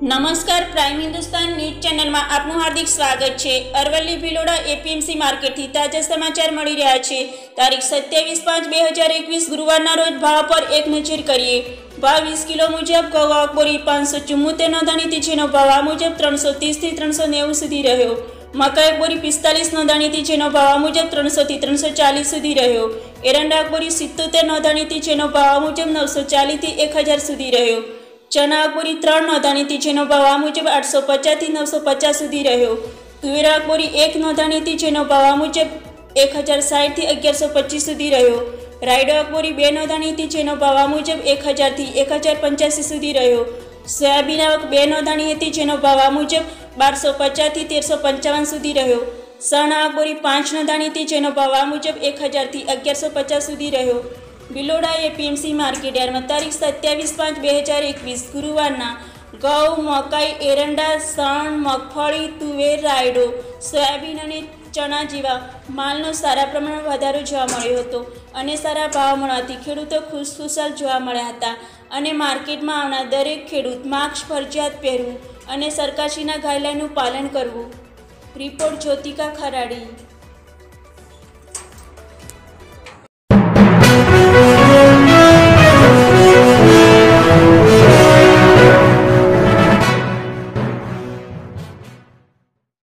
નમસ્કાર, prime Hindustan news ચેનલમાં આપનું હાર્દિક સ્વાગત છે. અરવલ્લી ભિલોડા એપીએમસી માર્કેટથી તાજા સમાચાર મળી રહ્યા છે. તારીખ સત્યાવીસ પાંચ બે હજાર એકવીસ ગુરુવારના રોજ ભાવ પર એક નજર કરીએ. ભાવ વીસ કિલો મુજબ ઘઉં બોરી પાંચસો ચુમ્મોતેર નોંધાણીથી જેનો ભાવ આ મુજબ ત્રણસો ત્રીસથી ત્રણસો નેવું સુધી રહ્યો. મકાઈ બોરી પિસ્તાલીસ નોંધાણીથી જેનો ભાવ આ મુજબ ત્રણસોથી ત્રણસો ચાલીસ સુધી રહ્યો. એરંડા બોરી સિત્તોતેર નોંધાણીથી જેનો ભાવ આ મુજબ નવસો ચાલીસથી એક હજાર સુધી રહ્યો. ચના અકબોરી ત્રણ નોંધાણીથી જેનો ભાવ આ મુજબ આઠસો પચાસથી નવસો પચાસ સુધી રહ્યો. તુવેરા અકબોરી એક નોંધાણીથી જેનો ભાવ આ મુજબ એક હજાર સાઠથી અગિયારસો પચીસ સુધી રહ્યો. રાયડો અકબોરી બે નોંધાણીથી જેનો ભાવ આ મુજબ એક હજારથી એક હજાર પંચ્યાસી સુધી રહ્યો. સોયાબીન આવક બે નોંધાણી હતી, જેનો ભાવ આ મુજબ બારસો પચાસથી તેરસો પંચાવન સુધી રહ્યો. સણા અકબોરી પાંચ નોંધાણીથી જેનો ભાવ આ મુજબ એક હજારથી અગિયારસો પચાસ સુધી રહ્યો. બિલોડા એપીએમસી માર્કેટ યાર્ડમાં તારીખ સત્યાવીસ પાંચ બે હજાર એકવીસ ગુરુવારના ઘઉં મકાઈ, એરંડા, સણ, મગફળી, તુવેર, રાયડો, સોયાબીન અને ચણા જેવા માલનો સારા પ્રમાણમાં વધારો જોવા મળ્યો હતો અને સારા ભાવ મળવાથી ખેડૂતો ખુશખુશાલ જોવા મળ્યા હતા અને માર્કેટમાં આવનાર દરેક ખેડૂત માસ્ક ફરજિયાત પહેરવું અને સરકારશ્રીના ગાઈડલાઈનનું પાલન કરવું. રિપોર્ટ જ્યોતિકા ખરાડી.